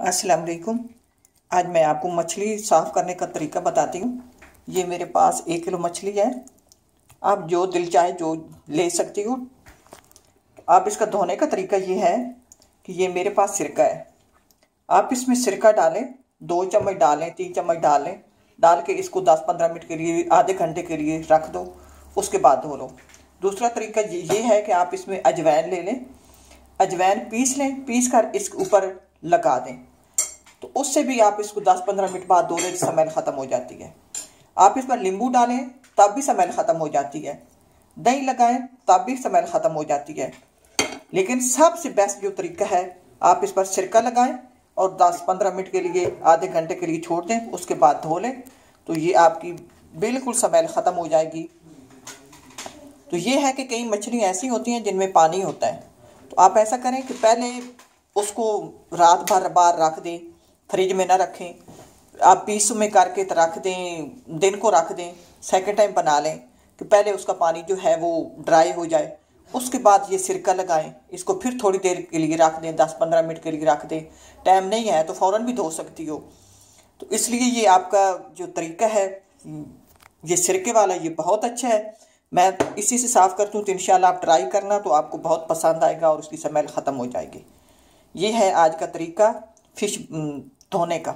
अस्सलाम वालेकुम। आज मैं आपको मछली साफ़ करने का तरीका बताती हूँ। ये मेरे पास एक किलो मछली है। आप जो दिल चाहे जो ले सकती हो। आप इसका धोने का तरीका ये है कि ये मेरे पास सिरका है। आप इसमें सिरका डालें, दो चम्मच डालें, तीन चम्मच डालें। डाल के इसको दस पंद्रह मिनट के लिए, आधे घंटे के लिए रख दो। उसके बाद धो लो। दूसरा तरीका ये है कि आप इसमें अजवैन ले लें। अजवैन पीस लें। पीस कर इसके ऊपर लगा दें। तो उससे भी आप इसको 10-15 मिनट बाद धोने की स्मेल ख़त्म हो जाती है। आप इस पर नींबू डालें, तब भी स्मेल ख़त्म हो जाती है। दही लगाएँ, तब भी स्मेल ख़त्म हो जाती है। लेकिन सबसे बेस्ट जो तरीका है, आप इस पर सिरका लगाएँ और 10-15 मिनट के लिए, आधे घंटे के लिए छोड़ दें, उसके बाद धो लें तो ये आपकी बिल्कुल स्मेल ख़त्म हो जाएगी। तो ये है कि कई मछलियाँ ऐसी होती हैं जिनमें पानी होता है। तो आप ऐसा करें कि पहले उसको रात भर बाहर रख दें फ्रिज में ना रखें। आप पीस में करके तो रख दें, दिन को रख दें सेकेंड टाइम बना लें कि पहले उसका पानी जो है वो ड्राई हो जाए। उसके बाद ये सिरका लगाएँ, इसको फिर थोड़ी देर के लिए रख दें, दस पंद्रह मिनट के लिए रख दें। टाइम नहीं है तो फ़ौरन भी धो सकती हो। तो इसलिए ये आपका जो तरीका है, ये सिरके वाला ये बहुत अच्छा है। मैं इसी से साफ़ करती हूँ तो इन आप ट्राई करना तो आपको बहुत पसंद आएगा और उसकी स्मेल ख़त्म हो जाएगी। ये है आज का तरीका फ़िश धोने का।